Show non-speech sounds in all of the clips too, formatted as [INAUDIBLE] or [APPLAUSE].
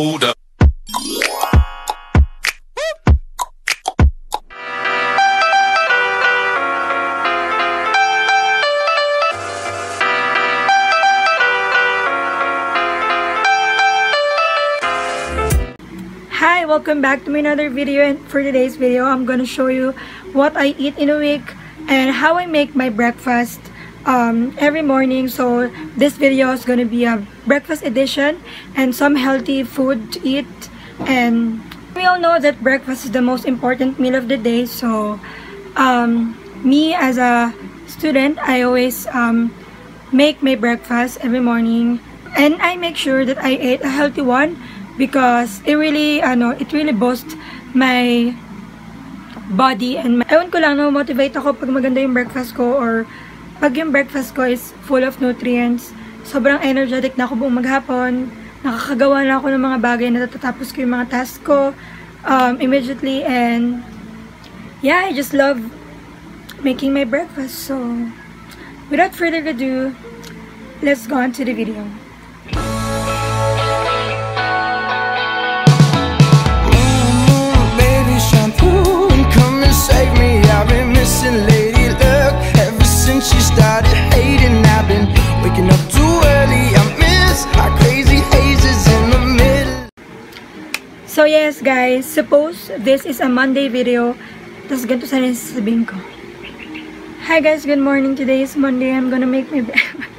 Hold up. Hi, welcome back to another video and for today's video I'm gonna show you what I eat in a week and how I make my breakfast um, every morning. So this video is gonna be a breakfast edition and some healthy food to eat. And we all know that breakfast is the most important meal of the day. So um, me as a student I always um, make my breakfast every morning. And I make sure that I ate a healthy one because it really ano it really boosts my body and my, ewan ko lang no motivate ako pag maganda yung breakfast ko or pag yung breakfast ko is full of nutrients sobrang energetic na ako buong maghapon. Nakakagawa na ako ng mga bagay na natatapos ko yung mga tasks ko um, immediately. And yeah I just love making my breakfast. So without further ado let's go on to the video. Mm, baby shampoo come and save me. I've been missing So yes guys, suppose this is a Monday video, tapos ganito sana sasabihin ko. Hi guys, good morning. Today is Monday. I'm gonna make my.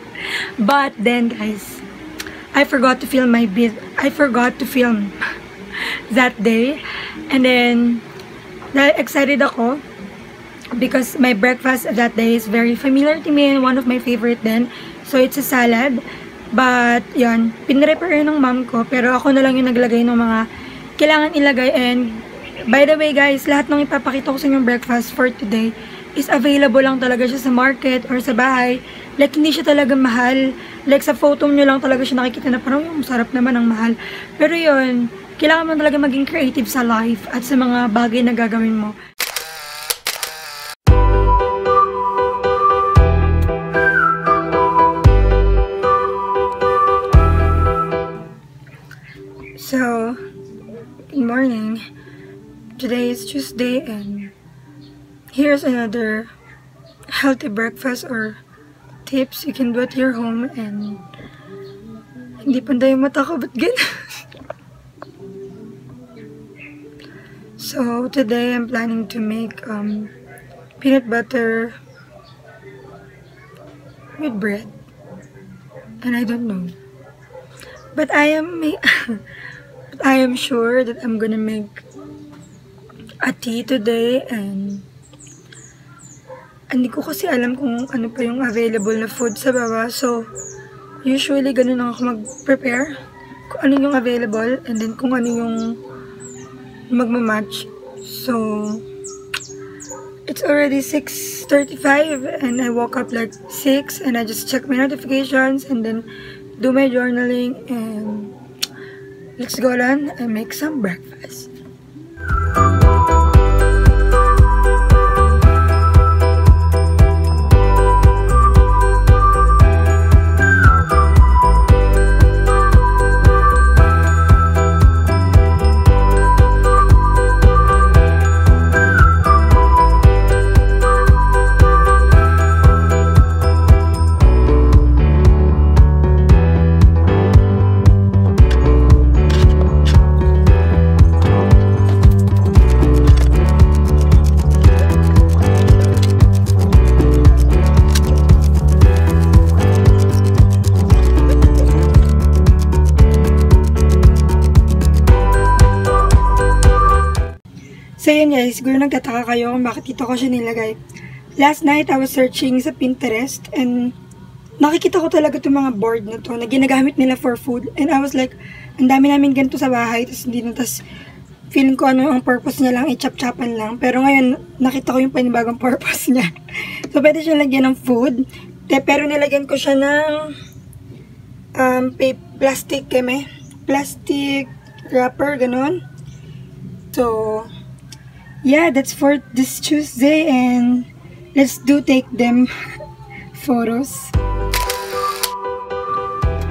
[LAUGHS] But then guys, I forgot to film my vid. I forgot to film [LAUGHS] that day. And then, excited ako because my breakfast that day is very familiar to me and one of my favorite then. So it's a salad. But, yun, pinrepare ng mom ko. Pero ako na lang yung naglagay ng mga kailangan ilagay. And, by the way guys, lahat ng ipapakita ko sa inyong breakfast for today is available lang talaga siya sa market or sa bahay. Like, hindi siya talaga mahal. Like, sa photo nyo lang talaga siya nakikita na parang yung sarap naman ang mahal. Pero yun, kailangan mo talaga maging creative sa life at sa mga bagay na gagawin mo. Tuesday and here's another healthy breakfast or tips you can do at your home and hindi panda yung mata ko, ba't [LAUGHS] so, today I'm planning to make um, peanut butter with bread. And I don't know. But I am [LAUGHS] but I am sure that I'm gonna make a tea today and hindi ko kasi alam kung ano pa yung available na food sa baba. So, usually ganun lang ako mag-prepare. Kung ano yung available and then kung ano yung magmamatch. So, it's already 6.35 and I woke up like 6 and I just check my notifications and then do my journaling and let's go on and make some breakfast. So yun guys, siguro nagtataka kayo kung bakit dito ko siya nilagay. Last night, I was searching sa Pinterest and nakikita ko talaga itong mga board na to na ginagamit nila for food. And I was like, ang dami namin ganito sa bahay, tapos hindi na, tapos feeling ko ano ang purpose niya lang, i-chop-chopan lang. Pero ngayon, nakita ko yung panibagong [LAUGHS] purpose niya. so, pwede siya lagyan ng food. Te, pero nilagyan ko siya ng um, plastic, keme? Plastic wrapper, ganun. So, yeah, that's for this Tuesday and let's do take them photos.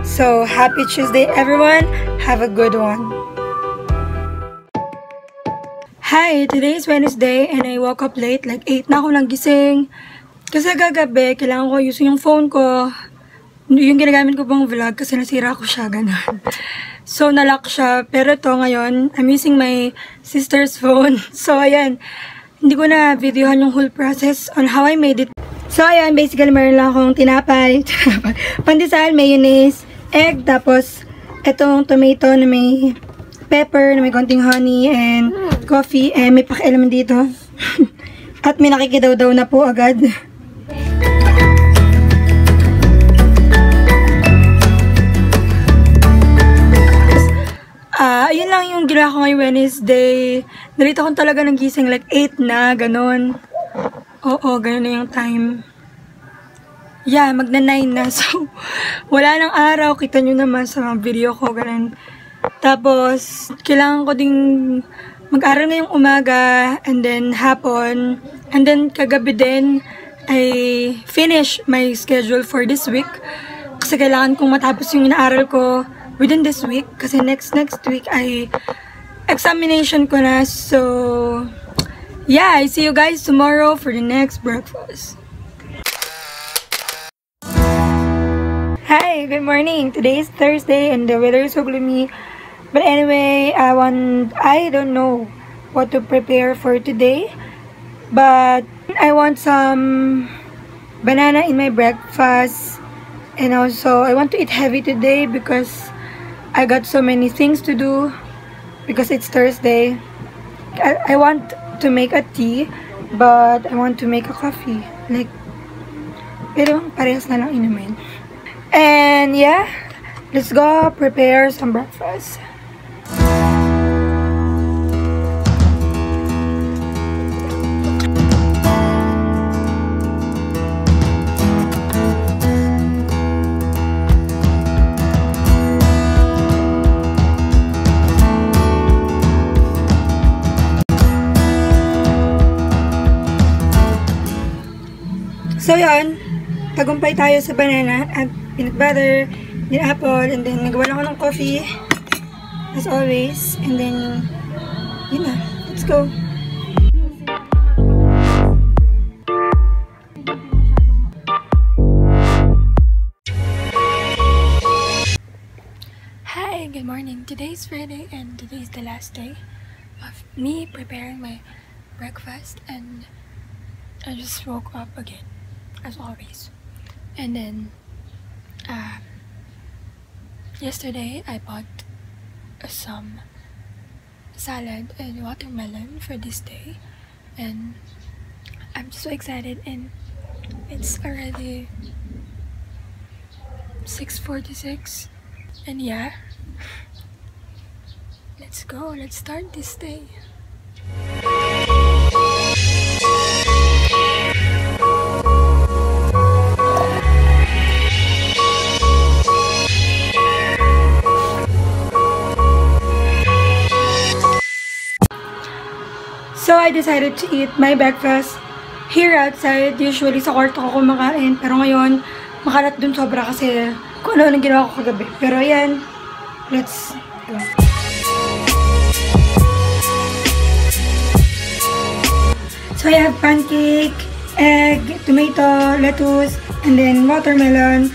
So, happy Tuesday everyone! Have a good one! Hi! Today is Wednesday and I woke up late, like 8 na ako lang gising. Kasi gagabi, kailangan ko using yung phone ko. Yung ginagamit ko pang vlog kasi nasira ko siya, ganun. So, nalock siya. Pero to ngayon, I'm using my sister's phone. [LAUGHS] So, ayan. Hindi ko na videohan yung whole process on how I made it. So, ayan. Basically, meron lang akong tinapay. [LAUGHS] Pandesal, mayonnaise, egg, tapos itong tomato na may pepper, na may konting honey, and coffee, and may pakialam dito. [LAUGHS] At may nakikidaw-daw na po agad. Lang yung ginawa ko ngayong Wednesday. Nalito ko talaga ng gising like 8 na, ganun. Oo, ganun na yung time. Yeah, magna 9 na. [LAUGHS] So, wala nang araw. Kita nyo naman sa mga video ko, ganun. Tapos, kailangan ko ding mag-aral ngayong umaga, and then hapon, and then kagabi din, I finish my schedule for this week. Kasi kailangan kong matapos yung inaaral ko within this week. Kasi next next week ay examination ko na. So, yeah, I see you guys tomorrow for the next breakfast. Hi, good morning. Today is Thursday and the weather is so gloomy. But anyway, I want I don't know what to prepare for today. But I want some banana in my breakfast. And also, I want to eat heavy today because I got so many things to do because it's Thursday. I, I want to make a tea, but I want to make a coffee. Like, pero parehas na lang inumin. And yeah, let's go prepare some breakfast. So yun, tagumpay tayo sa banana at peanut butter, then apple, and then nagawa lang ako ng coffee, as always, and then, yun na, let's go. Hi, good morning. Today is Friday and today is the last day of me preparing my breakfast and I just woke up again as always. And then, uh, yesterday I bought some salad and watermelon for this day, and I'm so excited. And it's already 6:46, and yeah, let's go. Let's start this day. So, I decided to eat my breakfast here outside. Usually, sa kwarto ko kumakain. Pero ngayon, makalat dun sobra kasi kung ano nang ginawa ko kagabi. Pero yan, let's go. So, I have pancake, egg, tomato, lettuce, and then watermelon.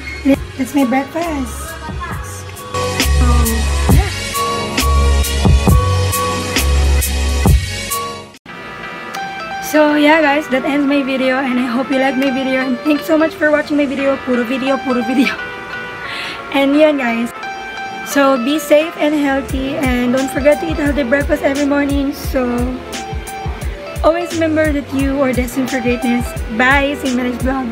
That's my breakfast. So yeah guys, that ends my video and I hope you like my video and thanks so much for watching my video. Puro video, puro video. [LAUGHS] And yeah guys. So be safe and healthy and don't forget to eat healthy breakfast every morning. So always remember that you are destined for greatness. Bye! See you in next vlog.